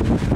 you.